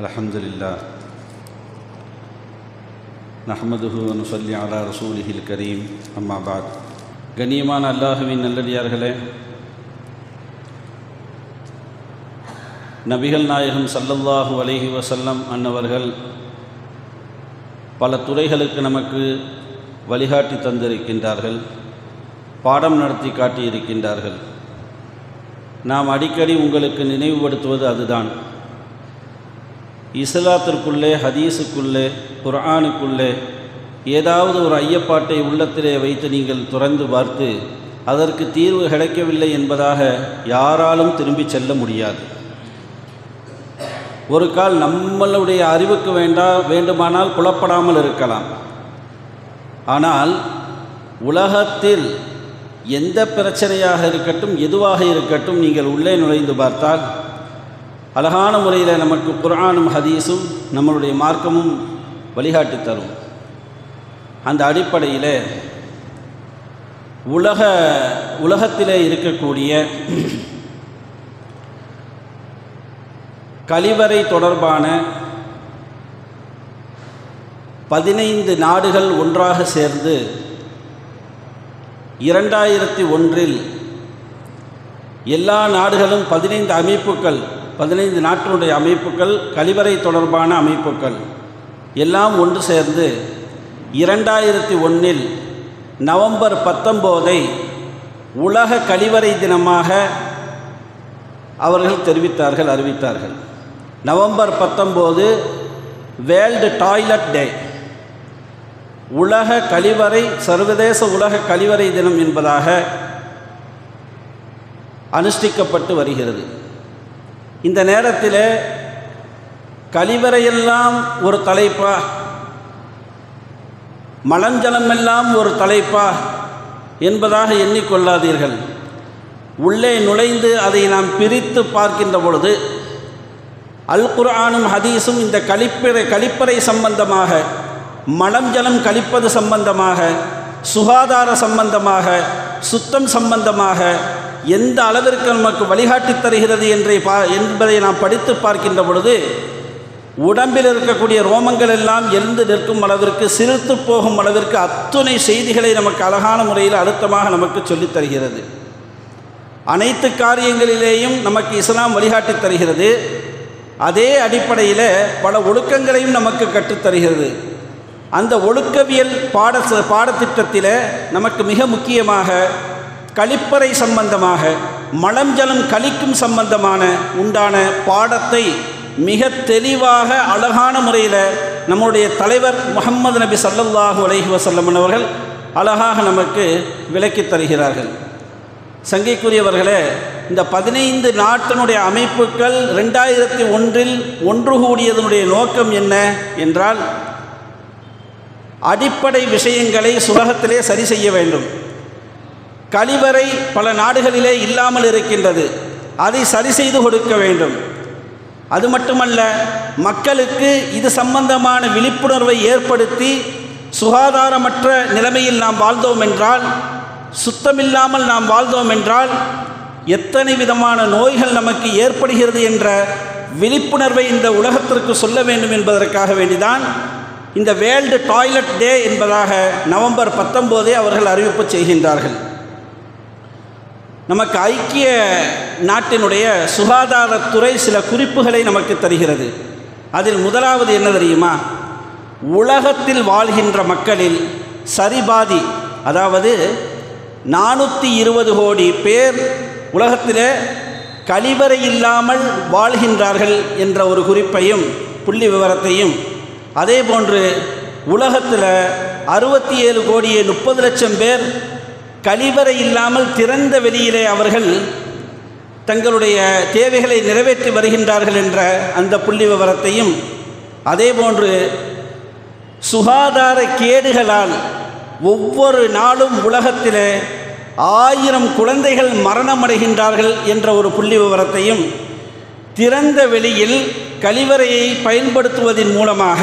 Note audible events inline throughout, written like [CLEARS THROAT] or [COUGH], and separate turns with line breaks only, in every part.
الحمد لله நஹமதுஹு நுசல்லி அலா ரசூலிஹில் கரீம் அம்மா பாத் கண்ணியமான அல்லாஹுவின் நல்லடியார்களே நபிகள் நாயகம் சல்லல்லாஹு அலைஹி வசல்லம் அன்னவர்கள் பல துறைகளுக்கு நமக்கு வழிகாட்டி தந்திருக்கின்றார்கள் பாடம் நடத்தி காட்டியிருக்கின்றார்கள் நாம் அடிக்கடி உங்களுக்கு நினைவுபடுத்துவது அதுதான் இஸ்லாத்திற்குள்ளே ஹதீஸுக்குள்ளே குர்ஆனுக்குள்ளே ஏதாவது ஒரு ஐயப்பாட்டை உள்ளத்திலே வைத்து நீங்கள் துறந்து பார்த்து அதற்கு தீர்வு கிடைக்கவில்லை என்பதாக யாராலும் திரும்பி செல்ல முடியாது. ஒரு கால் நம்மளுடைய அறிவுக்கு வேண்டா வேண்டுமானால் புலப்படாமல் இருக்கலாம். ஆனால் உலகத்தில் எந்த பிரச்சனையாக இருக்கட்டும் எதுவாக இருக்கட்டும் நீங்கள் உள்ளே நுழைந்து பார்த்தால் அழகான முறையில் நமக்கு குரானும் ஹதீஸும் நம்மளுடைய மார்க்கமும் வழிகாட்டி தரும். அந்த அடிப்படையில் உலக உலகத்திலே இருக்கக்கூடிய கழிவறை தொடர்பான பதினைந்து நாடுகள் ஒன்றாக சேர்ந்து இரண்டாயிரத்தி ஒன்றில் எல்லா நாடுகளும் பதினைந்து அமைப்புகள் பதினைந்து நாட்டினுடைய அமைப்புகள் கழிவறை தொடர்பான அமைப்புகள். எல்லாம் ஒன்று சேர்ந்து இரண்டாயிரத்தி ஒன்றில் நவம்பர் பத்தொம்போதை உலக கழிவறை தினமாக அவர்கள் தெரிவித்தார்கள் அறிவித்தார்கள். நவம்பர் பத்தொம்போது வேர்ல்டு டாய்லெட் டே. உலக கழிவறை சர்வதேச உலக கழிவறை தினம் என்பதாக அனுஷ்டிக்கப்பட்டு வருகிறது. இந்த நேரத்தில் கழிவறையெல்லாம் ஒரு தலைப்பா? மலஞ்சலமெல்லாம் ஒரு தலைப்பா? என்பதாக எண்ணிக்கொள்ளாதீர்கள். உள்ளே நுழைந்து அதை நாம் பிரித்து பார்க்கின்ற பொழுது அல் குர்ஆனும் ஹதீஸும் இந்த கழிப்பறை கழிப்பறை சம்பந்தமாக மலம் ஜலம் கழிப்பது சம்பந்தமாக சுகாதார சம்பந்தமாக சுத்தம் சம்பந்தமாக எந்த அளவிற்கு நமக்கு வழிகாட்டி தருகிறது என்றை பா என்பதை நாம் படித்து பார்க்கின்ற பொழுது உடம்பில் இருக்கக்கூடிய ரோமங்கள் எல்லாம் எழுந்து நிற்கும் அளவிற்கு சிரித்து போகும் அளவிற்கு அத்துணை செய்திகளை நமக்கு அழகான முறையில் அழுத்தமாக நமக்கு சொல்லித் தருகிறது. அனைத்து காரியங்களிலேயும் நமக்கு இஸ்லாம் வழிகாட்டி தருகிறது. அதே அடிப்படையில் பல ஒழுக்கங்களையும் நமக்கு கற்றுத்தருகிறது அந்த ஒழுக்கவியல் பாட பாடத்திட்டத்தில் நமக்கு மிக முக்கியமாக கழிப்பறை சம்பந்தமாக மலம் ஜலம் கழிக்கும் சம்பந்தமான உண்டான பாடத்தை மிக தெளிவாக அழகான முறையில் நம்முடைய தலைவர் முகமது நபி சல்லல்லாஹு அலைஹி வசல்லம் அவர்கள் அழகாக நமக்கு விளக்கி தருகிறார்கள். சங்கைக்குரியவர்களே இந்த பதினைந்து நாட்டினுடைய அமைப்புகள் ரெண்டாயிரத்தி ஒன்றில் ஒன்று கூடியதனுடைய நோக்கம் என்ன என்றால் அடிப்படை விஷயங்களை சுலகத்திலே சரி செய்ய வேண்டும். கழிவறை பல நாடுகளிலே இல்லாமல் இருக்கின்றது. அதை சரி செய்து கொடுக்க வேண்டும். அது மட்டுமல்ல மக்களுக்கு இது சம்பந்தமான விழிப்புணர்வை ஏற்படுத்தி சுகாதாரமற்ற நிலைமையில் நாம் வாழ்ந்தோம் என்றால் சுத்தமில்லாமல் நாம் வாழ்ந்தோம் என்றால் எத்தனை விதமான நோய்கள் நமக்கு ஏற்படுகிறது என்ற விழிப்புணர்வை இந்த உலகத்திற்கு சொல்ல வேண்டும் என்பதற்காக வேண்டிதான் இந்த வேர்ல்டு டாய்லெட் டே என்பதாக நவம்பர் பத்தொம்போதே அவர்கள் அறிவிப்பு செய்கின்றார்கள். நமக்கு ஐக்கிய நாட்டினுடைய சுகாதாரத்துறை சில குறிப்புகளை நமக்கு தருகிறது. அதில் முதலாவது என்ன தெரியுமா? உலகத்தில் வாழ்கின்ற மக்களில் சரிபாதி அதாவது நானூற்றி இருபது கோடி பேர் உலகத்தில் கழிவறை இல்லாமல் வாழ்கின்றார்கள் என்ற ஒரு குறிப்பையும் புள்ளி விவரத்தையும். அதே போன்று உலகத்தில் அறுபத்தி ஏழு கோடியே முப்பது லட்சம் பேர் கழிவறை இல்லாமல் திறந்த வெளியிலே அவர்கள் தங்களுடைய தேவைகளை நிறைவேற்றி வருகின்றார்கள் என்ற அந்த புள்ளி விவரத்தையும் அதே போன்று சுகாதார கேடுகளால் ஒவ்வொரு நாளும் உலகத்தில் ஆயிரம் குழந்தைகள் மரணமடைகின்றார்கள் என்ற ஒரு புள்ளி விவரத்தையும் திறந்த வெளியில் கழிவறையை பயன்படுத்துவதன் மூலமாக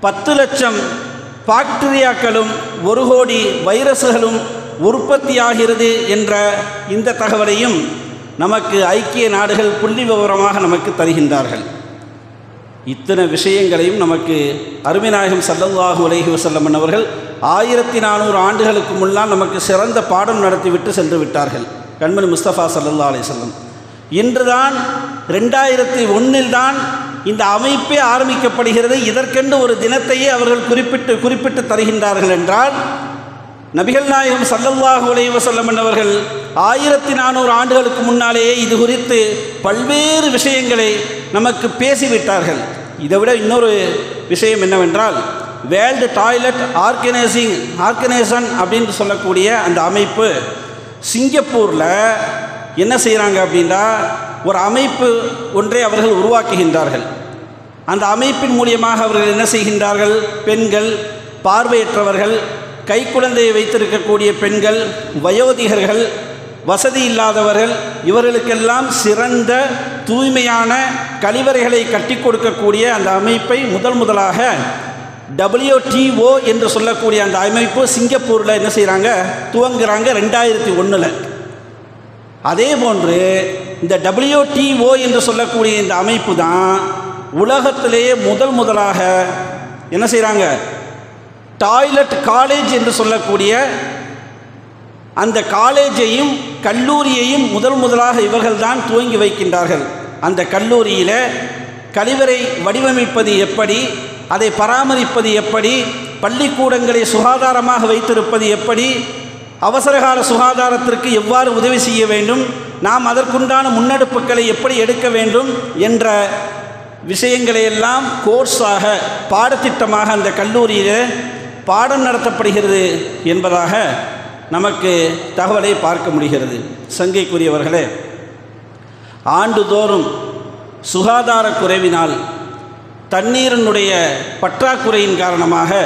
பத்து லட்சம் பாக்டீரியாக்களும் ஒரு கோடி வைரஸ்களும் உற்பத்தியாகிறது என்ற இந்த தகவலையும் நமக்கு ஐக்கிய நாடுகள் புள்ளி விவரமாக நமக்கு தருகின்றார்கள். இத்தனை விஷயங்களையும் நமக்கு அருமைநாயகம் சல்லல்லாஹு உலகி வஸல்லம் அவர்கள் ஆயிரத்தி நானூறு ஆண்டுகளுக்கு முன்னால் நமக்கு சிறந்த பாடம் நடத்திவிட்டு சென்று விட்டார்கள். கண்மணி முஸ்தபா சல்லல்லா அலைஹிஸ்ஸல்லம் இன்றுதான் ரெண்டாயிரத்தி ஒன்றில் தான் இந்த அமைப்பே ஆரம்பிக்கப்படுகிறது. இதற்கென்று ஒரு தினத்தையே அவர்கள் குறிப்பிட்டு குறிப்பிட்டு தருகின்றார்கள் என்றால் நபிகள் நாயகம் சல்லல்லாஹு உலைவசல்லம் வஸல்லம் ஆயிரத்தி நானூறு ஆண்டுகளுக்கு முன்னாலேயே இது குறித்து பல்வேறு விஷயங்களை நமக்கு பேசிவிட்டார்கள். இதை விட இன்னொரு விஷயம் என்னவென்றால் வேர்ல்டு டாய்லெட் ஆர்கனைசிங் ஆர்கனைசன் அப்படின்னு சொல்லக்கூடிய அந்த அமைப்பு சிங்கப்பூரில் என்ன செய்கிறாங்க அப்படின்னா ஒரு அமைப்பு ஒன்றை அவர்கள் உருவாக்குகின்றார்கள். அந்த அமைப்பின் மூலியமாக அவர்கள் என்ன செய்கின்றார்கள்? பெண்கள் பார்வையற்றவர்கள் கைக்குழந்தையை வைத்திருக்கக்கூடிய பெண்கள் வயோதிகர்கள் வசதி இல்லாதவர்கள் இவர்களுக்கெல்லாம் சிறந்த தூய்மையான கழிவறைகளை கட்டி கொடுக்கக்கூடிய அந்த அமைப்பை முதல் முதலாக டபிள்யூடிஓ என்று சொல்லக்கூடிய அந்த அமைப்பு சிங்கப்பூரில் என்ன செய்கிறாங்க துவங்குறாங்க ரெண்டாயிரத்தி ஒன்றில் அதே போன்று இந்த டபிள்யூடிஓ என்று சொல்லக்கூடிய இந்த அமைப்பு தான் உலகத்திலேயே முதல் முதலாக என்ன செய்கிறாங்க டாய்லெட் காலேஜ் என்று சொல்லக்கூடிய அந்த காலேஜையும் கல்லூரியையும் முதல் முதலாக இவர்கள் தான் துவங்கி வைக்கின்றார்கள். அந்த கல்லூரியில் கழிவறை வடிவமைப்பது எப்படி? அதை பராமரிப்பது எப்படி? பள்ளிக்கூடங்களை சுகாதாரமாக வைத்திருப்பது எப்படி? அவசரகால சுகாதாரத்திற்கு எவ்வாறு உதவி செய்ய வேண்டும்? நாம் அதற்குண்டான முன்னெடுப்புகளை எப்படி எடுக்க வேண்டும்? என்ற விஷயங்களையெல்லாம் கோர்ஸாக பாடத்திட்டமாக அந்த கல்லூரியில் பாடம் நடத்தப்படுகிறது என்பதாக நமக்கு தகவலை பார்க்க முடிகிறது. சங்கைக்குரியவர்களே ஆண்டுதோறும் சுகாதார குறைவினால் தண்ணீரினுடைய பற்றாக்குறையின் காரணமாக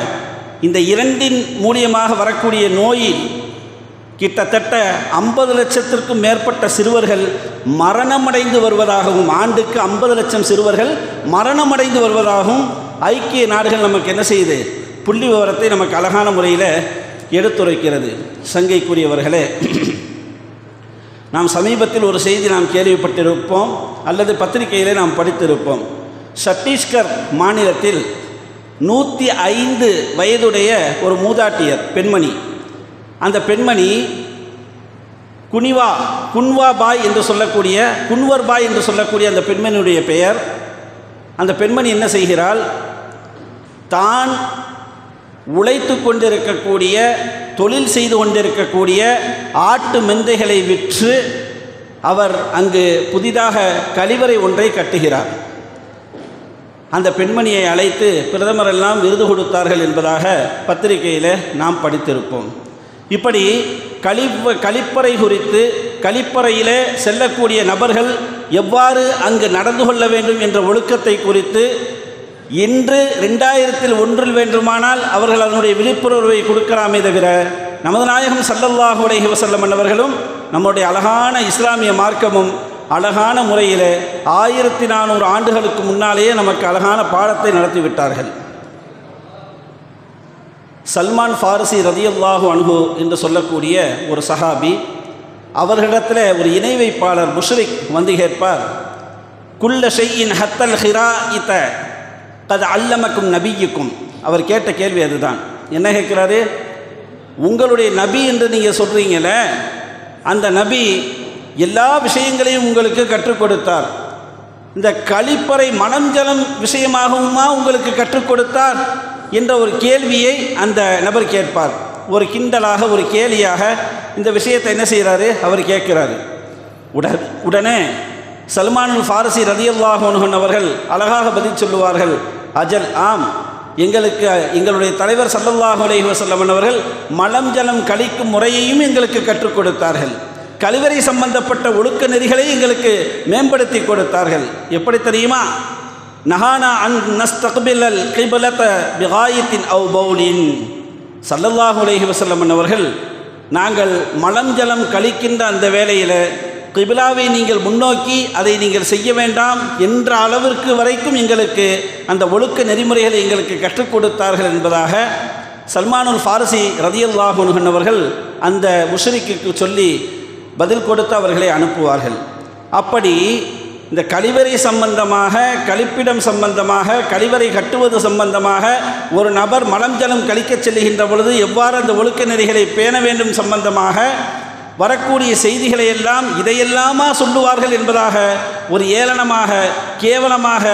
இந்த இரண்டின் மூலியமாக வரக்கூடிய நோயில் கிட்டத்தட்ட ஐம்பது லட்சத்திற்கும் மேற்பட்ட சிறுவர்கள் மரணமடைந்து வருவதாகவும் ஆண்டுக்கு ஐம்பது லட்சம் சிறுவர்கள் மரணமடைந்து வருவதாகவும் ஐக்கிய நாடுகள் நமக்கு என்ன செய்யுது? புள்ளி விவரத்தை நமக்கு அழகான முறையில் எடுத்துரைக்கிறது. சங்கைக்குரியவர்களே [CLEARS THROAT] நாம் சமீபத்தில் ஒரு செய்தி நாம் கேள்விப்பட்டிருப்போம் அல்லது பத்திரிகையிலே நாம் படித்திருப்போம். சத்தீஸ்கர் மாநிலத்தில் நூற்றி ஐந்து வயதுடைய ஒரு மூதாட்டியர் பெண்மணி அந்த பெண்மணி குனிவா குன்வா பாய் என்று சொல்லக்கூடிய குன்வர் பாய் என்று சொல்லக்கூடிய அந்த பெண்மணியுடைய பெயர். அந்த பெண்மணி என்ன செய்கிறாள்? தான் உழைத்து கொண்டிருக்கக்கூடிய தொழில் செய்து கொண்டிருக்கக்கூடிய ஆட்டு மெந்தைகளை விற்று அவர் அங்கு புதிதாக கழிவறை ஒன்றை கட்டுகிறார். அந்த பெண்மணியை அழைத்து பிரதமரெல்லாம் விருது கொடுத்தார்கள் என்பதாக பத்திரிகையில் நாம் படித்திருப்போம். இப்படி கழிப்ப கழிப்பறை குறித்து கழிப்பறையிலே செல்லக்கூடிய நபர்கள் எவ்வாறு அங்கு நடந்து கொள்ள வேண்டும் என்ற ஒழுக்கத்தை குறித்து இன்று ரெண்டாயிரத்தில் ஒன்றில் வேண்டுமானால் அவர்கள் அதனுடைய விழிப்புணர்வை கொடுக்கலாமே தவிர நமது நாயகம் சல்லல்லாஹு அலைஹி வஸல்லம் அவர்களும் நம்முடைய அழகான இஸ்லாமிய மார்க்கமும் அழகான முறையில் ஆயிரத்தி நானூறு ஆண்டுகளுக்கு முன்னாலேயே நமக்கு அழகான பாடத்தை நடத்திவிட்டார்கள் சல்மான் ஃபாரசி ரதியல்லாஹு அன்ஹு என்று சொல்லக்கூடிய ஒரு சஹாபி அவர்களிடத்தில் ஒரு இணை வைப்பாளர் முஷ்ரிக் வந்து கேட்பார் குல்ல ஷெய்யின் ஹத்தல் ஹிரா இத்த கது அல்லமக்கும் நபியுக்கும் அவர் கேட்ட கேள்வி அதுதான். என்ன கேட்குறாரு? உங்களுடைய நபி என்று நீங்கள் சொல்கிறீங்கள அந்த நபி எல்லா விஷயங்களையும் உங்களுக்கு கற்றுக் கொடுத்தார். இந்த கழிப்பறை மனஞ்சலம் விஷயமாகவுமா உங்களுக்கு கற்றுக் கொடுத்தார்? என்ற ஒரு கேள்வியை அந்த நபர் கேட்பார். ஒரு கிண்டலாக ஒரு கேலியாக இந்த விஷயத்தை என்ன செய்கிறாரு? அவர் கேட்கிறாரு. உட உடனே சல்மானுல் ஃபாரசி ரதியல்லாஹோனுகன் அவர்கள் அழகாக பதில் சொல்லுவார்கள். அஜல் ஆம் எங்களுக்கு எங்களுடைய தலைவர் சல்லல்லாஹு அலைஹி வசல்லமன் அவர்கள் மலம் ஜலம் கழிக்கும் முறையையும் எங்களுக்கு கற்றுக் கொடுத்தார்கள். கழிவறை சம்பந்தப்பட்ட ஒழுக்க நெறிகளை எங்களுக்கு மேம்படுத்தி கொடுத்தார்கள். எப்படி தெரியுமா? நஹானா அன் நஸ்தக்பிலல் கிபலத பிகாயத்தின் அவு பவுலின் சல்லல்லாஹு அலஹி வஸல்லம் அவர்கள் நாங்கள் மலம் ஜலம் கழிக்கின்ற அந்த வேளையில் கிபிலாவை நீங்கள் முன்னோக்கி அதை நீங்கள் செய்ய வேண்டாம் என்ற அளவிற்கு வரைக்கும் எங்களுக்கு அந்த ஒழுக்க நெறிமுறைகளை எங்களுக்கு கற்றுக் கொடுத்தார்கள் என்பதாக சல்மானுல் ஃபாரசி ரதியல்லாஹுனுகன் அவர்கள் அந்த முஷரிக்கு சொல்லி பதில் கொடுத்து அவர்களை அனுப்புவார்கள். அப்படி இந்த கழிவறை சம்பந்தமாக கழிப்பிடம் சம்பந்தமாக கழிவறை கட்டுவது சம்பந்தமாக ஒரு நபர் மலம் ஜலம் கழிக்கச் செல்லுகின்ற பொழுது எவ்வாறு அந்த ஒழுக்க நெறிகளை பேண வேண்டும் சம்பந்தமாக வரக்கூடிய செய்திகளை எல்லாம் இதையெல்லாமா சொல்லுவார்கள் என்பதாக ஒரு ஏளனமாக கேவலமாக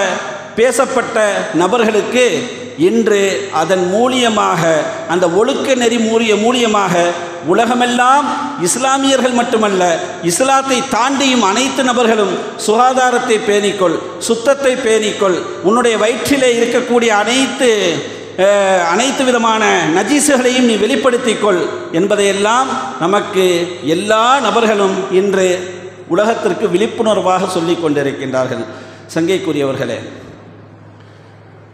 பேசப்பட்ட நபர்களுக்கு இன்று அதன் மூலியமாக அந்த ஒழுக்க நெறி மூலிய மூலியமாக உலகமெல்லாம் இஸ்லாமியர்கள் மட்டுமல்ல இஸ்லாத்தை தாண்டியும் அனைத்து நபர்களும் சுகாதாரத்தை பேணிக்கொள் சுத்தத்தை பேணிக்கொள் உன்னுடைய வயிற்றிலே இருக்கக்கூடிய அனைத்து அனைத்து விதமான நஜீசுகளையும் நீ வெளிப்படுத்திக்கொள் என்பதையெல்லாம் நமக்கு எல்லா நபர்களும் இன்று உலகத்திற்கு விழிப்புணர்வாக சொல்லிக் கொண்டிருக்கின்றார்கள். சங்கைக்குரியவர்களே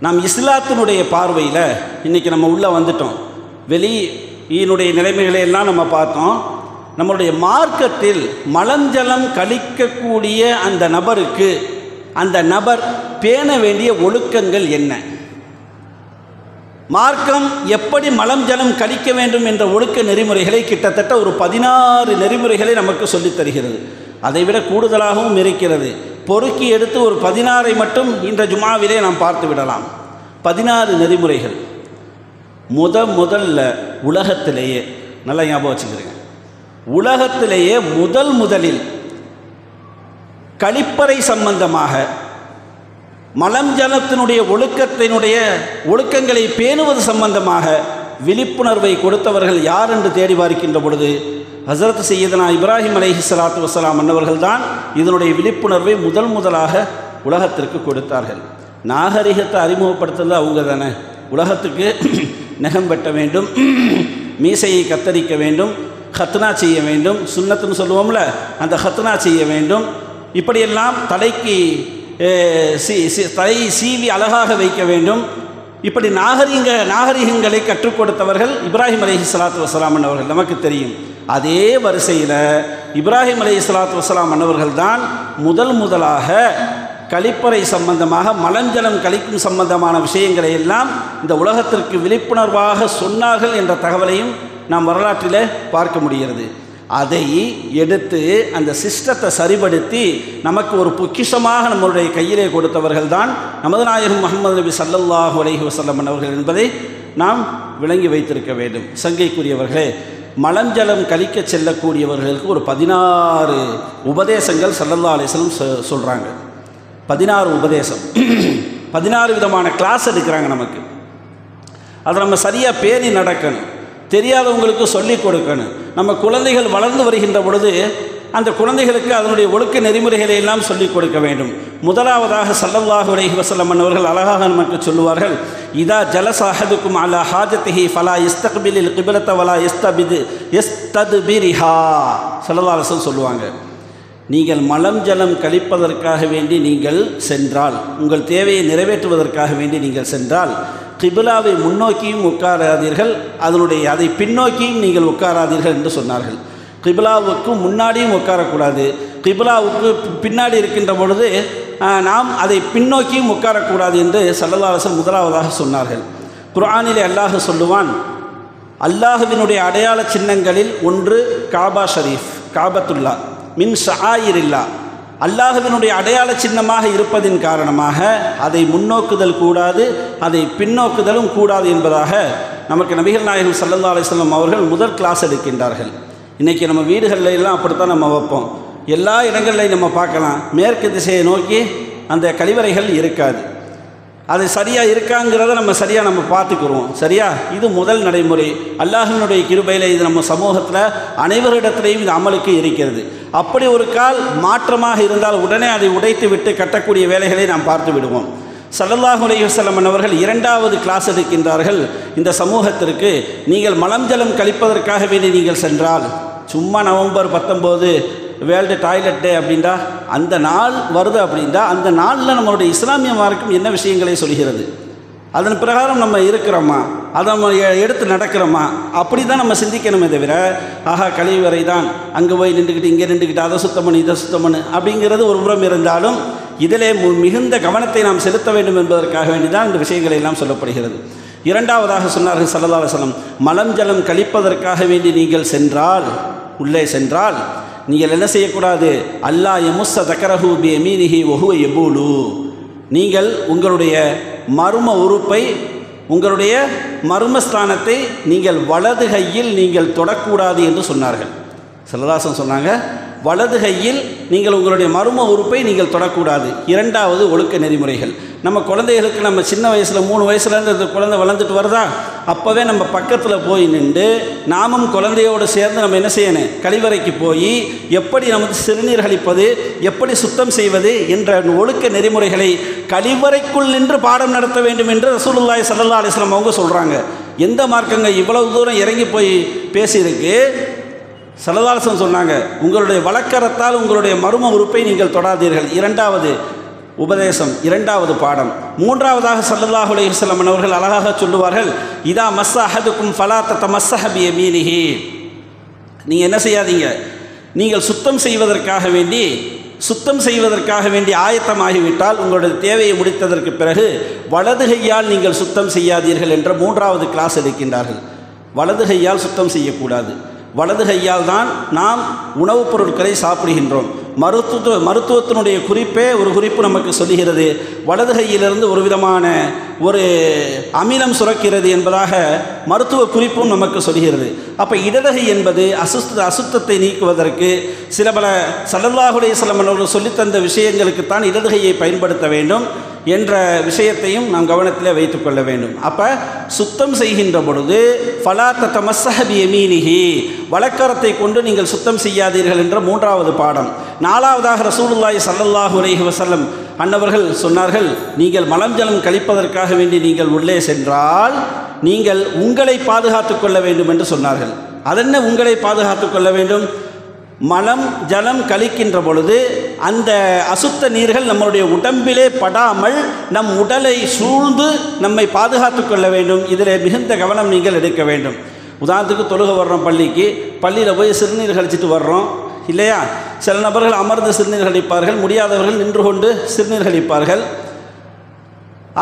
நாம் இஸ்லாத்தினுடைய பார்வையில் இன்றைக்கி நம்ம உள்ளே வந்துட்டோம். வெளியினுடைய நிலைமைகளை எல்லாம் நம்ம பார்த்தோம். நம்மளுடைய மார்க்கத்தில் மலஞ்சலம் கழிக்கக்கூடிய அந்த நபருக்கு அந்த நபர் பேண வேண்டிய ஒழுக்கங்கள் என்ன? மார்க்கம் எப்படி மலம் ஜலம் கழிக்க வேண்டும் என்ற ஒழுக்க நெறிமுறைகளை கிட்டத்தட்ட ஒரு பதினாறு நெறிமுறைகளை நமக்கு சொல்லித் தருகிறது. அதைவிட கூடுதலாகவும் இருக்கிறது. பொறுக்கி எடுத்து ஒரு பதினாறை மட்டும் இன்ற ஜுமாவிலே நாம் பார்த்து விடலாம். பதினாறு நெறிமுறைகள். முத முதல்ல உலகத்திலேயே நல்லா ஞாபகம் வச்சுக்கிறேங்க. உலகத்திலேயே முதல் முதலில் கழிப்பறை சம்பந்தமாக மலம் ஜலத்தினுடைய ஒழுக்கத்தினுடைய ஒழுக்கங்களை பேணுவது சம்பந்தமாக விழிப்புணர்வை கொடுத்தவர்கள் யார் என்று தேடி பார்க்கின்ற பொழுது ஹசரத் செய்யதனா இப்ராஹிம் அலைஹி சலாத்து வசலாம் அன்னவர்கள் தான் இதனுடைய விழிப்புணர்வை முதல் முதலாக உலகத்திற்கு கொடுத்தார்கள். நாகரிகத்தை அறிமுகப்படுத்துறது அவங்க தானே. உலகத்துக்கு [CLEARS THROAT] நெகம் வெட்ட வேண்டும் [CLEARS THROAT] மீசையை கத்தரிக்க வேண்டும் ஹத்னா செய்ய வேண்டும் சுண்ணத்துன்னு சொல்லுவோம்ல அந்த ஹத்னா செய்ய வேண்டும். இப்படியெல்லாம் தலைக்கு சி தலையை சீவி அழகாக வைக்க வேண்டும். இப்படி நாகரிக நாகரிகங்களை கற்றுக் கொடுத்தவர்கள் இப்ராஹிம் அலைஹி சலாத்து வஸலாம் அவர்கள் நமக்கு தெரியும். அதே வரிசையில் இப்ராஹிம் அலி இஸ்லாத்து வசலாம் அன்னவர்கள் தான் முதல் முதலாக கழிப்பறை சம்பந்தமாக மலஞ்சலம் கழிக்கும் சம்பந்தமான விஷயங்களை எல்லாம் இந்த உலகத்திற்கு விழிப்புணர்வாக சொன்னார்கள் என்ற தகவலையும் நாம் வரலாற்றில் பார்க்க முடிகிறது. அதை எடுத்து அந்த சிஸ்டத்தை சரிபடுத்தி நமக்கு ஒரு பொக்கிஷமாக நம்மளுடைய கையிலே கொடுத்தவர்கள் தான் நமது நாயகம் முகமது நபி சல்லல்லாஹு அலஹி வசல்லம் அவர்கள் என்பதை நாம் விளங்கி வைத்திருக்க வேண்டும். சங்கைக்குரியவர்களே மலஞ்சலம் கழிக்க செல்லக்கூடியவர்களுக்கு ஒரு பதினாறு உபதேசங்கள் சல்லல்லா அலிஸ்லம் சொல்கிறாங்க பதினாறு உபதேசம். [CLEARS THROAT] பதினாறு விதமான கிளாஸ் எடுக்கிறாங்க நமக்கு. அதை நம்ம சரியாக பேணி நடக்கணும். தெரியாதவங்களுக்கு சொல்லிக் கொடுக்கணும். நம்ம குழந்தைகள் வளர்ந்து வருகின்ற பொழுது அந்த குழந்தைகளுக்கு அதனுடைய ஒழுக்க நெறிமுறைகளை எல்லாம் சொல்லிக் கொடுக்க வேண்டும். முதலாவதாக சல்லல்லாஹு அலைஹி வசல்லம் அவர்கள் அழகாக நமக்கு சொல்லுவார்கள் இதா ஜலசாஹதுக்கும் அலா ஹாஜத்திஹி ஃபலா இஸ்தக்பிலில் கிபிலத்த வலா இஸ்தபிது எஸ்ததுபிரிஹா சல்லல்லாஹு சொல்லுவாங்க நீங்கள் மலம் ஜலம் கழிப்பதற்காக வேண்டி நீங்கள் சென்றால் உங்கள் தேவையை நிறைவேற்றுவதற்காக வேண்டி நீங்கள் சென்றால் கிபிலாவை முன்னோக்கியும் உட்காராதீர்கள் அதனுடைய அதை பின்னோக்கியும் நீங்கள் உட்காராதீர்கள் என்று சொன்னார்கள். கிபிலாவுக்கு முன்னாடியும் உட்காரக்கூடாது. கிபிலாவுக்கு பின்னாடி இருக்கின்ற பொழுது நாம் அதை பின்னோக்கியும் உட்காரக்கூடாது என்று சல்லல்லாஹு முதலாவதாக சொன்னார்கள். குரானிலே அல்லாஹ் சொல்லுவான் அல்லாஹுவினுடைய அடையாள சின்னங்களில் ஒன்று காபா ஷரீஃப் காபத்துல்லா மின் ஷாயிரில்லா அல்லாஹுவினுடைய அடையாள சின்னமாக இருப்பதின் காரணமாக அதை முன்னோக்குதல் கூடாது அதை பின்னோக்குதலும் கூடாது என்பதாக நமக்கு நபிகள் நாயகம் சல்லல்லா அலிஸ்லாம் அவர்கள் முதல் கிளாஸ் எடுக்கின்றார்கள். இன்றைக்கி நம்ம வீடுகளில் எல்லாம் அப்படித்தான் நம்ம வைப்போம். எல்லா இடங்கள்லையும் நம்ம பார்க்கலாம். மேற்கு திசையை நோக்கி அந்த கழிவறைகள் இருக்காது. அது சரியாக இருக்காங்கிறத நம்ம சரியாக நம்ம பார்த்துக்குருவோம். சரியா? இது முதல் நடைமுறை. அல்லாஹினுடைய கிருபையில் இது நம்ம சமூகத்தில் அனைவரிடத்திலையும் இது அமலுக்கு இருக்கிறது. அப்படி ஒரு கால் மாற்றமாக இருந்தால் உடனே அதை உடைத்து விட்டு கட்டக்கூடிய வேலைகளை நாம் பார்த்து விடுவோம். சல்லல்லாஹு அலைஹி அவர்கள் இரண்டாவது கிளாஸ் எடுக்கின்றார்கள். இந்த சமூகத்திற்கு நீங்கள் மலம் ஜலம் கழிப்பதற்காக வேண்டி நீங்கள் சென்றால் சும்மா நவம்பர் பத்தொம்போது வேர்ல்டு டாய்லெட் டே அப்படின்டா அந்த நாள் வருது அப்படின்டா அந்த நாளில் நம்மளுடைய இஸ்லாமிய மார்க்கம் என்ன விஷயங்களை சொல்கிறது? அதன் பிரகாரம் நம்ம இருக்கிறோமா? அதை நம்ம எடுத்து நடக்கிறோமா? அப்படி தான் நம்ம சிந்திக்கணுமே தவிர ஆஹா கழிவறை தான் அங்கே போய் நின்றுக்கிட்டு இங்கே நின்றுக்கிட்டு அதை சுத்தம் பண்ணு இதை சுத்தம் பண்ணு அப்படிங்கிறது ஒரு புறம் இருந்தாலும் இதிலே மிகுந்த கவனத்தை நாம் செலுத்த வேண்டும் என்பதற்காக வேண்டி தான் இந்த விஷயங்களை எல்லாம் சொல்லப்படுகிறது. இரண்டாவதாக சொன்னார்கள் சல்லல்லாஹு மலம் ஜலம் கழிப்பதற்காக வேண்டி நீங்கள் சென்றால் உள்ளே சென்றால் நீங்கள் என்ன செய்யக்கூடாது? அல்லா எமுஸ்ஸ தக்கரஹூ பி எமீனிஹி ஒஹுவ எபூலு நீங்கள் உங்களுடைய மர்ம உறுப்பை உங்களுடைய மர்மஸ்தானத்தை நீங்கள் வலது கையில் நீங்கள் தொடக்கூடாது என்று சொன்னார்கள். சிலதாசன் சொன்னாங்க வலது கையில் நீங்கள் உங்களுடைய மர்ம உறுப்பை நீங்கள் தொடக்கூடாது. இரண்டாவது ஒழுக்க நெறிமுறைகள். நம்ம குழந்தைகளுக்கு நம்ம சின்ன வயசில் மூணு வயசுலேருந்து இந்த குழந்தை வளர்ந்துட்டு வருதா? அப்போவே நம்ம பக்கத்தில் போய் நின்று நாமும் குழந்தையோடு சேர்ந்து நம்ம என்ன செய்யணும்? கழிவறைக்கு போய் எப்படி நமக்கு சிறுநீர் கழிப்பது எப்படி சுத்தம் செய்வது என்ற ஒழுக்க நெறிமுறைகளை கழிவறைக்குள் நின்று பாடம் நடத்த வேண்டும் என்று ரசூலுல்லாய் சல்லா அலிஸ்லாம் அவங்க சொல்கிறாங்க எந்த மார்க்கங்க இவ்வளவு தூரம் இறங்கி போய் பேசியிருக்கு? சலதாசன் சொன்னாங்க உங்களுடைய வழக்கரத்தால் உங்களுடைய மர்ம உறுப்பை நீங்கள் தொடாதீர்கள். இரண்டாவது உபதேசம் இரண்டாவது பாடம். மூன்றாவதாக சல்லல்லாஹு அலைஹி அவர்கள் அழகாக சொல்லுவார்கள் இதா மஸ்ஸ அஹதுக்கும் ஃபலாத்த மஸ்ஸஹபிய பியமீனிஹி. நீங்கள் என்ன செய்யாதீங்க நீங்கள் சுத்தம் செய்வதற்காக வேண்டி சுத்தம் செய்வதற்காக வேண்டி ஆயத்தமாகிவிட்டால் உங்களுடைய தேவையை முடித்ததற்கு பிறகு வலது கையால் நீங்கள் சுத்தம் செய்யாதீர்கள் என்ற மூன்றாவது கிளாஸ் எடுக்கின்றார்கள். வலது கையால் சுத்தம் செய்யக்கூடாது. வலது கையால் தான் நாம் உணவுப் பொருட்களை சாப்பிடுகின்றோம். மருத்துவ மருத்துவத்தினுடைய குறிப்பே ஒரு குறிப்பு நமக்கு சொல்லுகிறது. வலது கையிலிருந்து ஒரு விதமான ஒரு அமிலம் சுரக்கிறது என்பதாக மருத்துவ குறிப்பும் நமக்கு சொல்கிறது அப்போ இடதுகை என்பது அசுத்த அசுத்தத்தை நீக்குவதற்கு சில பல சடல்லாஹுடைய சில மன்னர்கள் சொல்லித்தந்த விஷயங்களுக்குத்தான் இடதுகையை பயன்படுத்த வேண்டும் என்ற விஷயத்தையும் நாம் கவனத்தில் வைத்துக்கொள்ள வேண்டும். அப்போ சுத்தம் செய்கின்ற பொழுது ஃபலாத்த தமசஹபி எமீனிகி வழக்கரத்தை கொண்டு நீங்கள் சுத்தம் செய்யாதீர்கள் என்ற மூன்றாவது பாடம். நாலாவதாக ரசூலுல்லாய் சல்லல்லாஹு அலைஹி வசல்லம் அன்னவர்கள் சொன்னார்கள் நீங்கள் மலம் ஜலம் கழிப்பதற்காக வேண்டி நீங்கள் உள்ளே சென்றால் நீங்கள் உங்களை பாதுகாத்து கொள்ள வேண்டும் என்று சொன்னார்கள். அதென்ன உங்களை பாதுகாத்து கொள்ள வேண்டும்? மலம் ஜலம் கழிக்கின்ற பொழுது அந்த அசுத்த நீர்கள் நம்மளுடைய உடம்பிலே படாமல் நம் உடலை சூழ்ந்து நம்மை பாதுகாத்து கொள்ள வேண்டும். இதில் மிகுந்த கவனம் நீங்கள் எடுக்க வேண்டும். உதாரணத்துக்கு தொழுக வர்றோம் பள்ளிக்கு. பள்ளியில் போய் சிறுநீர் கழிச்சிட்டு வர்றோம். இல்லையா? சில நபர்கள் அமர்ந்து சிறுநீர் கழிப்பார்கள் முடியாதவர்கள் நின்று கொண்டு சிறுநீர் கழிப்பார்கள்.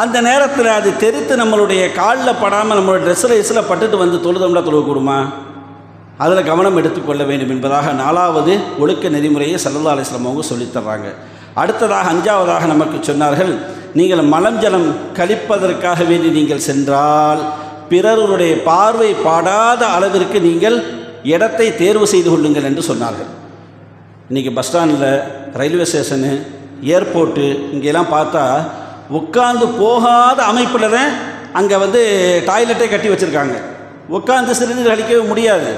அந்த நேரத்தில் அது தெரித்து நம்மளுடைய காலில் படாமல் நம்மளுடைய ட்ரெஸ்ஸில் இசில் பட்டுட்டு வந்து தொழுதம்னா தொழுகக்கூடுமா? அதில் கவனம் எடுத்துக்கொள்ள வேண்டும் என்பதாக நாலாவது ஒழுக்க நெறிமுறையை சல்லல்லா அலிஸ்லாம் அவங்க சொல்லித்தர்றாங்க அடுத்ததாக அஞ்சாவதாக நமக்கு சொன்னார்கள் நீங்கள் மலம் ஜலம் கழிப்பதற்காக வேண்டி நீங்கள் சென்றால் பிறருடைய பார்வை பாடாத அளவிற்கு நீங்கள் இடத்தை தேர்வு செய்து கொள்ளுங்கள் என்று சொன்னார்கள். இன்றைக்கி பஸ் ஸ்டாண்டில் ரயில்வே ஸ்டேஷனு ஏர்போர்ட்டு இங்கெல்லாம் பார்த்தா உட்காந்து போகாத அமைப்பில் தான் அங்கே வந்து டாய்லெட்டே கட்டி வச்சுருக்காங்க. உட்காந்து சிறுநீர் கழிக்கவே முடியாது.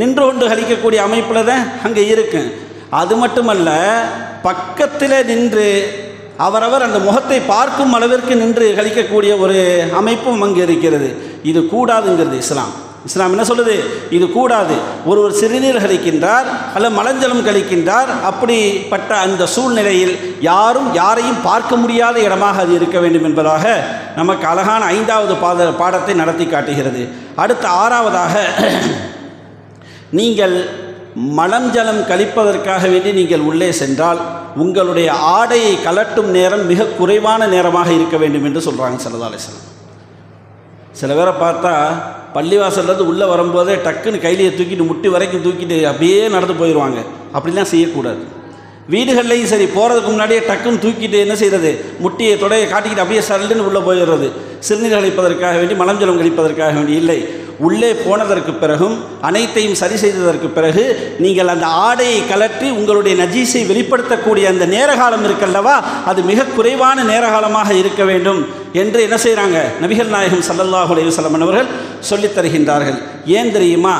நின்று கொண்டு கழிக்கக்கூடிய அமைப்பில் தான் அங்கே இருக்கு. அது மட்டுமல்ல பக்கத்தில் நின்று அவரவர் அந்த முகத்தை பார்க்கும் அளவிற்கு நின்று கழிக்கக்கூடிய ஒரு அமைப்பும் அங்கே இருக்கிறது. இது கூடாதுங்கிறது இஸ்லாம். இஸ்லாம் என்ன சொல்லுது? இது கூடாது. ஒருவர் சிறுநீர் கழிக்கின்றார் அல்ல மலஞ்சலம் கழிக்கின்றார் அப்படிப்பட்ட அந்த சூழ்நிலையில் யாரும் யாரையும் பார்க்க முடியாத இடமாக அது இருக்க வேண்டும் என்பதாக நமக்கு அழகான ஐந்தாவது பாத பாடத்தை நடத்தி காட்டுகிறது. அடுத்த ஆறாவதாக நீங்கள் மலம் ஜலம் கழிப்பதற்காக வேண்டி நீங்கள் உள்ளே சென்றால் உங்களுடைய ஆடையை கலட்டும் நேரம் மிக குறைவான நேரமாக இருக்க வேண்டும் என்று சொல்கிறாங்க சல்லதாலேசனம் சில பேரை பார்த்தா பள்ளிவாசல்லேருந்து உள்ளே வரும்போதே டக்குன்னு கையிலேயே தூக்கிட்டு முட்டி வரைக்கும் தூக்கிட்டு அப்படியே நடந்து போயிடுவாங்க. அப்படிலாம் செய்யக்கூடாது. வீடுகள்லையும் சரி போகிறதுக்கு முன்னாடியே டக்குன்னு தூக்கிட்டு என்ன செய்கிறது முட்டியை தொடையை காட்டிக்கிட்டு அப்படியே சல்லுன்னு உள்ளே போயிடுறது. சிறுநீர் கழிப்பதற்காக வேண்டி மலஞ்சலம் கழிப்பதற்காக வேண்டி இல்லை. உள்ளே போனதற்கு பிறகும் அனைத்தையும் சரி செய்ததற்கு பிறகு நீங்கள் அந்த ஆடையை கலற்றி உங்களுடைய நஜீஸை வெளிப்படுத்தக்கூடிய அந்த நேரகாலம் இருக்கல்லவா? அது மிக குறைவான நேரகாலமாக இருக்க வேண்டும். என்று என்ன செய்கிறாங்க நபிகள் நாயகம் சல்லல்லாஹு அலைஹி அவர்கள் சொல்லித் தருகின்றார்கள். ஏன் தெரியுமா?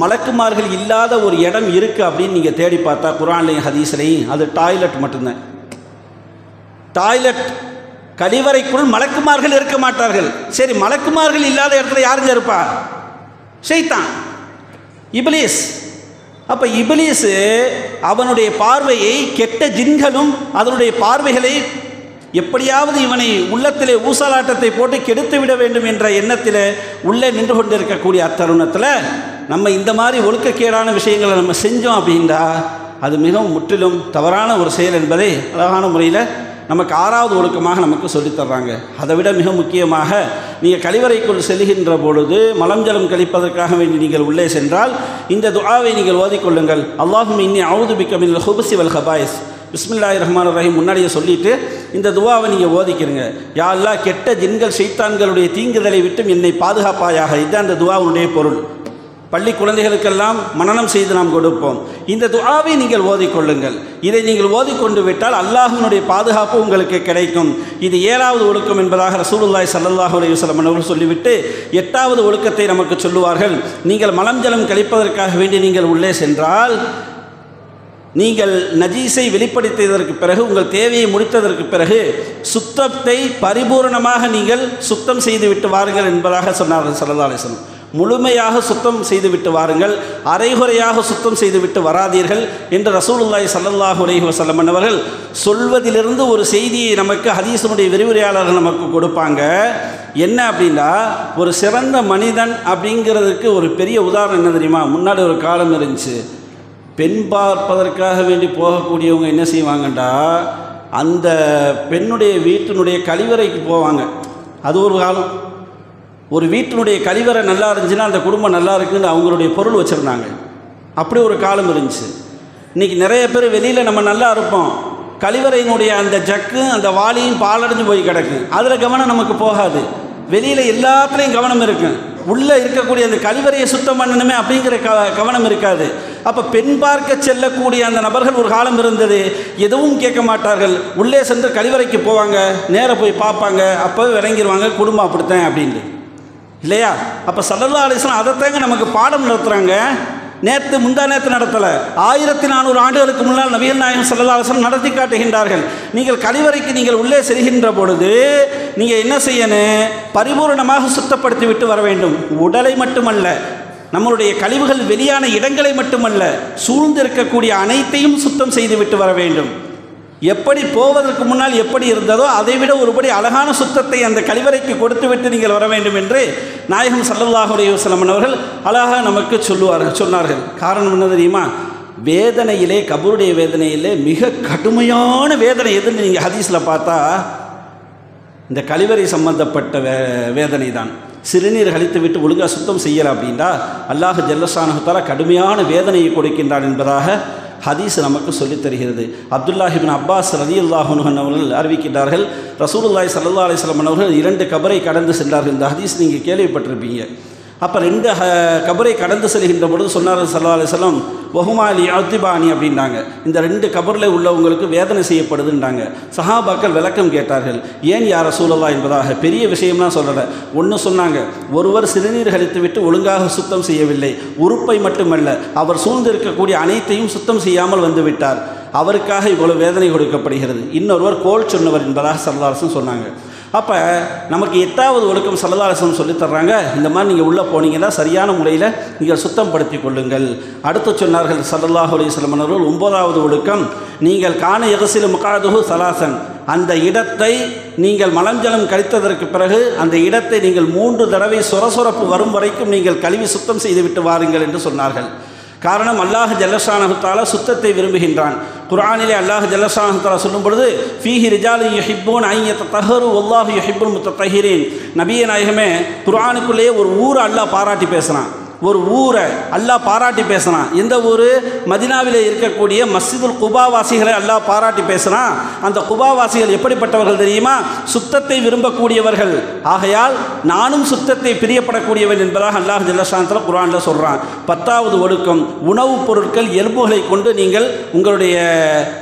மலக்குமார்கள் இல்லாத ஒரு இடம் இருக்குது அப்படின்னு நீங்கள் தேடி பார்த்தா குரான்லையும் ஹதீஸ்லையும் அது டாய்லெட் மட்டும்தான். டாய்லெட் கழிவறைக்குள் மலக்குமார்கள் இருக்க மாட்டார்கள். சரி மலக்குமார்கள் இல்லாத இடத்துல யாருங்க இருப்பா? ஷைத்தான். இபிலிஸ். அப்போ இபிலிஸு அவனுடைய பார்வையை கெட்ட ஜின்களும் அதனுடைய பார்வைகளை எப்படியாவது இவனை உள்ளத்திலே ஊசலாட்டத்தை போட்டு கெடுத்து விட வேண்டும் என்ற எண்ணத்தில் உள்ளே நின்று கொண்டிருக்கக்கூடிய அத்தருணத்தில் நம்ம இந்த மாதிரி ஒழுக்கக்கேடான விஷயங்களை நம்ம செஞ்சோம் அப்படின்றா அது மிகவும் முற்றிலும் தவறான ஒரு செயல் என்பதை அழகான முறையில் நமக்கு ஆறாவது ஒழுக்கமாக நமக்கு சொல்லித்தர்றாங்க அதை விட மிக முக்கியமாக நீங்கள் கழிவறைக்குள் செல்கின்ற பொழுது மலம் ஜலம் கழிப்பதற்காக வேண்டி நீங்கள் உள்ளே சென்றால் இந்த துஆவை நீங்கள் ஓதிக்கொள்ளுங்கள் அல்லாஹும் இன்னி அவுது பிக்கமில் ஹுபசி வல் ஹபாயஸ். பிஸ்மில்லாய் ரஹ்மான் ரஹீம் முன்னாடியே சொல்லிட்டு இந்த துவாவை நீங்கள் ஓதிக்கிறங்க யாரெல்லாம் கெட்ட ஜின்கள் செய்தான்களுடைய தீங்குதலை விட்டும் என்னை பாதுகாப்பாயாக. இதுதான் அந்த துவாவுடைய பொருள். பள்ளி குழந்தைகளுக்கெல்லாம் மனனம் செய்து நாம் கொடுப்போம். இந்த துவாவை நீங்கள் ஓதிக்கொள்ளுங்கள். இதை நீங்கள் ஓதிக்கொண்டு விட்டால் அல்லாஹினுடைய பாதுகாப்பு உங்களுக்கு கிடைக்கும். இது ஏழாவது ஒழுக்கம் என்பதாக ரசூலுல்லாய் சல்லாஹ் அலைஹி அவர்கள் சொல்லிவிட்டு எட்டாவது ஒழுக்கத்தை நமக்கு சொல்லுவார்கள். நீங்கள் மலம் ஜலம் கழிப்பதற்காக வேண்டி நீங்கள் உள்ளே சென்றால் நீங்கள் நஜீஸை வெளிப்படுத்தியதற்கு பிறகு உங்கள் தேவையை முடித்ததற்கு பிறகு சுத்தத்தை பரிபூரணமாக நீங்கள் சுத்தம் செய்துவிட்டு வாருங்கள் என்பதாக சொன்னார்கள் சல்லா அலிஸ்லம் முழுமையாக சுத்தம் செய்துவிட்டு வாருங்கள் அரைகுறையாக சுத்தம் செய்துவிட்டு வராதீர்கள் என்று ரசூலுல்லாய் சல்லல்லாஹு அலைஹி வஸல்லம் அவர்கள் சொல்வதிலிருந்து ஒரு செய்தியை நமக்கு ஹதீசனுடைய விரிவுரையாளர்கள் நமக்கு கொடுப்பாங்க. என்ன அப்படின்னா ஒரு சிறந்த மனிதன் அப்படிங்கிறதுக்கு ஒரு பெரிய உதாரணம் என்ன தெரியுமா? முன்னாடி ஒரு காலம் இருந்துச்சு. பெண் பார்ப்பதற்காக வேண்டி போகக்கூடியவங்க என்ன செய்வாங்கண்டா அந்த பெண்ணுடைய வீட்டினுடைய கழிவறைக்கு போவாங்க. அது ஒரு காலம். ஒரு வீட்டினுடைய கழிவறை நல்லா இருந்துச்சுன்னா அந்த குடும்பம் நல்லா இருக்குன்னு அவங்களுடைய பொருள் வச்சுருந்தாங்க. அப்படி ஒரு காலம் இருந்துச்சு. இன்றைக்கி நிறைய பேர் வெளியில் நம்ம நல்லா இருப்போம். கழிவறையினுடைய அந்த ஜக்கு அந்த வாளியும் பாலடைஞ்சு போய் கிடக்கு. அதில் கவனம் நமக்கு போகாது. வெளியில் எல்லாத்துலேயும் கவனம் இருக்கும் உள்ளே இருக்கக்கூடிய அந்த கழிவறையை சுத்தம் பண்ணணுமே அப்படிங்கிற க கவனம் இருக்காது. அப்போ பெண் பார்க்க செல்லக்கூடிய அந்த நபர்கள் ஒரு காலம் இருந்தது எதுவும் கேட்க மாட்டார்கள். உள்ளே சென்று கழிவறைக்கு போவாங்க நேராக போய் பார்ப்பாங்க அப்போவே விளங்கிடுவாங்க குடும்பம் அப்படித்தான் அப்படின்ட்டு. இல்லையா? அப்போ சல்லல்லா அலிஸ்லாம் அதைத்தாங்க நமக்கு பாடம் நடத்துகிறாங்க நேற்று முந்தா நேற்று நடத்தலை. ஆயிரத்தி நானூறு ஆண்டுகளுக்கு முன்னால் நபிகள் நாயகம் சல்லல்லா நடத்தி காட்டுகின்றார்கள். நீங்கள் கழிவறைக்கு நீங்கள் உள்ளே செல்கின்ற பொழுது நீங்கள் என்ன செய்யணும் பரிபூரணமாக சுத்தப்படுத்தி விட்டு வர வேண்டும். உடலை மட்டுமல்ல நம்மளுடைய கழிவுகள் வெளியான இடங்களை மட்டுமல்ல சூழ்ந்திருக்கக்கூடிய அனைத்தையும் சுத்தம் செய்து விட்டு வர வேண்டும். எப்படி போவதற்கு முன்னால் எப்படி இருந்ததோ அதைவிட ஒருபடி அழகான சுத்தத்தை அந்த கழிவறைக்கு கொடுத்து விட்டு நீங்கள் வர வேண்டும் என்று நாயகம் சல்லல்லாஹுடைய அலைஹி அவர்கள் அழகாக நமக்கு சொல்லுவார்கள் சொன்னார்கள். காரணம் என்ன தெரியுமா? வேதனையிலே கபருடைய வேதனையிலே மிக கடுமையான வேதனை எதுன்னு நீங்கள் ஹதீஸில் பார்த்தா இந்த கழிவறை சம்பந்தப்பட்ட வே வேதனை தான் சிறுநீர் கழித்து விட்டு ஒழுங்காக சுத்தம் செய்யலை அப்படின்னா அல்லாஹ் ஜல்லசானகத்தால் கடுமையான வேதனையை கொடுக்கின்றான் என்பதாக ஹதீஸ் நமக்கு சொல்லித் தருகிறது. அப்துல்லாஹிபின் அப்பாஸ் ரதி அல்லாஹன் அவர்கள் அறிவிக்கின்றார்கள் ரசூலுல்லாய் சல்லா அலிஸ்லாம் அவர்கள் இரண்டு கபரை கடந்து சென்றார்கள். இந்த ஹதீஸ் நீங்கள் கேள்விப்பட்டிருப்பீங்க. அப்போ ரெண்டு கபரை கடந்து செல்கின்ற பொழுது சொன்னார் சல்லா அலிஸ்லாம் வஹுமாலி அத்திபானி அப்படின்னாங்க இந்த ரெண்டு கபரில் உள்ளவங்களுக்கு வேதனை செய்யப்படுதுன்றாங்க. சஹாபாக்கள் விளக்கம் கேட்டார்கள். ஏன் யார சூழலா என்பதாக பெரிய விஷயம்லாம் சொல்லலை. ஒன்று சொன்னாங்க ஒருவர் சிறுநீர் கழித்து விட்டு ஒழுங்காக சுத்தம் செய்யவில்லை. உறுப்பை மட்டுமல்ல அவர் சூழ்ந்திருக்கக்கூடிய அனைத்தையும் சுத்தம் செய்யாமல் வந்துவிட்டார். அவருக்காக இவ்வளவு வேதனை கொடுக்கப்படுகிறது. இன்னொருவர் கோல் சொன்னவர் என்பதாக சரதாரசன் சொன்னாங்க. அப்போ நமக்கு எட்டாவது ஒழுக்கம் சலதாரசம் சொல்லித்தர்றாங்க இந்த மாதிரி நீங்கள் உள்ளே போனீங்கன்னா சரியான முறையில் நீங்கள் சுத்தம் படுத்தி கொள்ளுங்கள். அடுத்து சொன்னார்கள் சல்லல்லாஹு அலையம் அவர்கள் ஒன்பதாவது ஒழுக்கம் நீங்கள் காண எகசில முகாதுகு சலாசன் அந்த இடத்தை நீங்கள் மலஞ்சலம் கழித்ததற்கு பிறகு அந்த இடத்தை நீங்கள் மூன்று தடவை சொரசொரப்பு வரும் வரைக்கும் நீங்கள் கழுவி சுத்தம் செய்துவிட்டு வாருங்கள் என்று சொன்னார்கள். காரணம் அல்லாஹ் ஜல்லஷானஹத்தாலா சுத்தத்தை விரும்புகின்றான். குரானிலே அல்லாஹ் ஜல்லஷானஹத்தாலா சொல்லும் பொழுது ஃபீஹி ரிஜாலு யுஹிப்பூன் ஐயத்த தஹரு ஒல்லாஹு யுஹிப்புல் முத்த தஹிரீன் நபிய நாயகமே குரானுக்குள்ளேயே ஒரு ஊரை அல்லாஹ் பாராட்டி பேசுகிறான் ஒரு ஊரை அல்லாஹ் பாராட்டி பேசுகிறான் எந்த ஊர் மதினாவில் இருக்கக்கூடிய மஸ்ஜிதுல் குபாவாசிகளை அல்லாஹ் பாராட்டி பேசுகிறான் அந்த குபாவாசிகள் எப்படிப்பட்டவர்கள் தெரியுமா? சுத்தத்தை விரும்பக்கூடியவர்கள். ஆகையால் நானும் சுத்தத்தை பிரியப்படக்கூடியவன் என்பதாக அல்லாஹ் ஜல்லசாந்தில் குரானில் சொல்கிறான் பத்தாவது ஒழுக்கம் உணவுப் பொருட்கள் எலும்புகளை கொண்டு நீங்கள் உங்களுடைய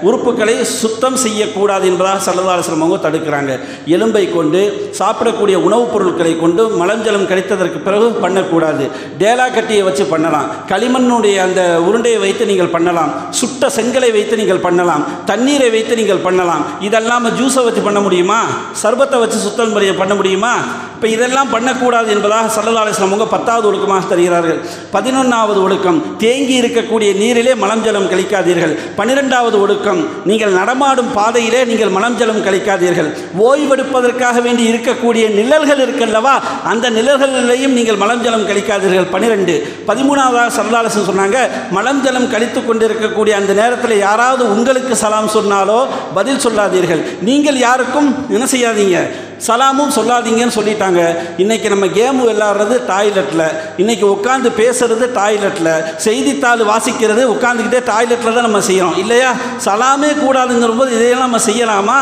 உறுப்புகளை சுத்தம் செய்யக்கூடாது என்பதாக சல்லதாரசலம் அவங்க தடுக்கிறாங்க. எலும்பை கொண்டு சாப்பிடக்கூடிய உணவுப் பொருட்களை கொண்டு மலஞ்சலம் கழித்ததற்கு பிறகு பண்ணக்கூடாது. டேலா கட்டியை வச்சு பண்ணலாம். களிமண்ணுடைய அந்த உருண்டையை வைத்து நீங்கள் பண்ணலாம். சுட்ட செங்கலை வைத்து நீங்கள் பண்ணலாம். தண்ணீரை வைத்து நீங்கள் பண்ணலாம். இதெல்லாம் ஜூஸை வச்சு பண்ண முடியுமா? சர்பத்தை வச்சு சுத்தம் பண்ண முடியுமா? இப்போ இதெல்லாம் பண்ணக்கூடாது என்பதாக சல்லல்லா அலிஸ்லாம் அவங்க பத்தாவது ஒழுக்கமாக தருகிறார்கள். பதினொன்றாவது ஒழுக்கம் தேங்கி இருக்கக்கூடிய நீரிலே மலம் ஜலம் கழிக்காதீர்கள். பன்னிரெண்டாவது ஒழுக்கம் நீங்கள் நடமாடும் பாதையிலே நீங்கள் மலம் ஜலம் கழிக்காதீர்கள். ஓய்வெடுப்பதற்காக வேண்டி இருக்கக்கூடிய நிழல்கள் இருக்கல்லவா அந்த நிழல்களிலேயும் நீங்கள் மலம் ஜலம் கழிக்காதீர்கள். பன்னிரெண்டு பதிமூணாவதாக சல்லாலசன் சொன்னாங்க மலம் ஜலம் கழித்து கொண்டிருக்கக்கூடிய அந்த நேரத்தில் யாராவது உங்களுக்கு சலாம் சொன்னாலோ பதில் சொல்லாதீர்கள். நீங்கள் யாருக்கும் என்ன செய்யாதீங்க? சலாமும் சொல்லாதீங்கன்னு சொல்லிட்டாங்க. இன்றைக்கி நம்ம கேமு விளாட்றது டாய்லெட்டில் இன்றைக்கி உட்காந்து பேசுகிறது டாய்லெட்டில் செய்தித்தாள் வாசிக்கிறது உட்காந்துக்கிட்டே டாய்லெட்டில் தான் நம்ம செய்கிறோம் இல்லையா? சலாமே கூடாதுங்கிற போது இதையெல்லாம் நம்ம செய்யலாமா?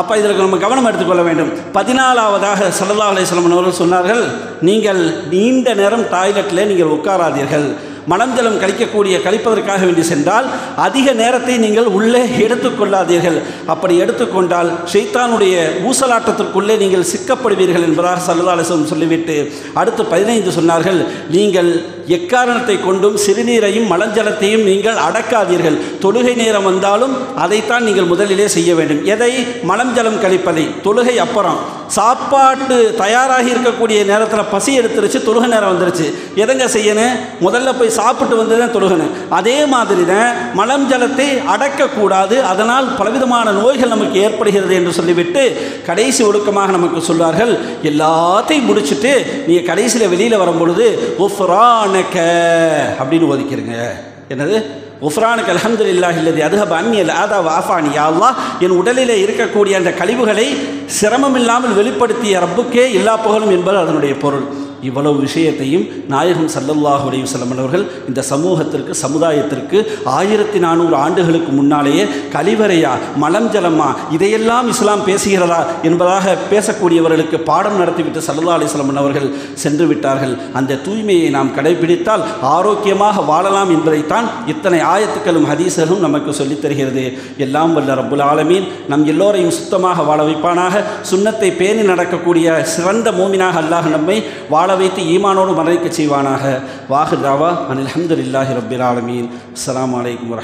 அப்போ இதற்கு நம்ம கவனம் எடுத்துக்கொள்ள வேண்டும். பதினாலாவதாக சல்லா அலையம் அவர்கள் சொன்னார்கள் நீங்கள் நீண்ட நேரம் டாய்லெட்டில் நீங்கள் உட்காராதீர்கள். மனஞ்சலம் கழிக்கக்கூடிய கழிப்பதற்காக வேண்டி சென்றால் அதிக நேரத்தை நீங்கள் உள்ளே எடுத்துக்கொள்ளாதீர்கள் அப்படி எடுத்துக்கொண்டால் ஷெய்தானுடைய ஊசலாட்டத்திற்குள்ளே நீங்கள் சிக்கப்படுவீர்கள் என்பதாக சல்லா அலிஸ்லம் சொல்லிவிட்டு அடுத்து பதினைந்து சொன்னார்கள். நீங்கள் எக்காரணத்தை கொண்டும் சிறுநீரையும் மலஞ்சலத்தையும் நீங்கள் அடக்காதீர்கள். தொழுகை நேரம் வந்தாலும் அதைத்தான் நீங்கள் முதலிலே செய்ய வேண்டும். எதை? மலஞ்சலம் கழிப்பதை. தொழுகை அப்புறம். சாப்பாட்டு தயாராகி இருக்கக்கூடிய நேரத்தில் பசி எடுத்துருச்சு தொழுக நேரம் வந்துருச்சு. எதங்க செய்யணும் முதல்ல போய் சாப்பிட்டு வந்து தான் தொழுகணும் அதே மாதிரி தான் மலம் ஜலத்தை அடக்கக்கூடாது. அதனால் பலவிதமான நோய்கள் நமக்கு ஏற்படுகிறது என்று சொல்லிவிட்டு கடைசி ஒழுக்கமாக நமக்கு சொல்வார்கள் எல்லாத்தையும் முடிச்சுட்டு நீங்கள் கடைசியில் வெளியில் வரும்பொழுது ஒஃப்ரானக்க அப்படின்னு ஒதுக்கிடுங்க என்னது? உஃப்ரானுக்கு அலமது இல்லாஹ் இல்லது அதுஹப் அந்நியல் ஆதா வாஃபானி யாழ்லா என் உடலிலே இருக்கக்கூடிய அந்த கழிவுகளை சிரமமில்லாமல் வெளிப்படுத்திய ரப்புக்கே எல்லா புகழும் என்பது அதனுடைய பொருள். இவ்வளவு விஷயத்தையும் நாயகம் சல்லல்லாஹு உடைய அவர்கள் இந்த சமூகத்திற்கு சமுதாயத்திற்கு ஆயிரத்தி நானூறு ஆண்டுகளுக்கு முன்னாலேயே கழிவறையா மலம் ஜலமா இதையெல்லாம் இஸ்லாம் பேசுகிறதா என்பதாக பேசக்கூடியவர்களுக்கு பாடம் நடத்திவிட்டு சல்லல்லா அலிஸ்லாம் அவர்கள் சென்று விட்டார்கள். அந்த தூய்மையை நாம் கடைபிடித்தால் ஆரோக்கியமாக வாழலாம் என்பதைத்தான் இத்தனை ஆயத்துக்களும் ஹதீசர்களும் நமக்கு சொல்லித் தருகிறது. எல்லாம் வல்ல ரபுல் ஆலமீன். நம் எல்லோரையும் சுத்தமாக வாழ வைப்பானாக. சுண்ணத்தை பேணி நடக்கக்கூடிய சிறந்த மூமினாக அல்லாஹ் நம்மை வாழ வைத்து ஈமானோடு மரணிக்க செய்வானாக. வாஹு ராவா அனில் அஹமதுல்லாஹி ரபில் ஆலமீன். அஸ்லாம் வலைக்கம் வரஹ்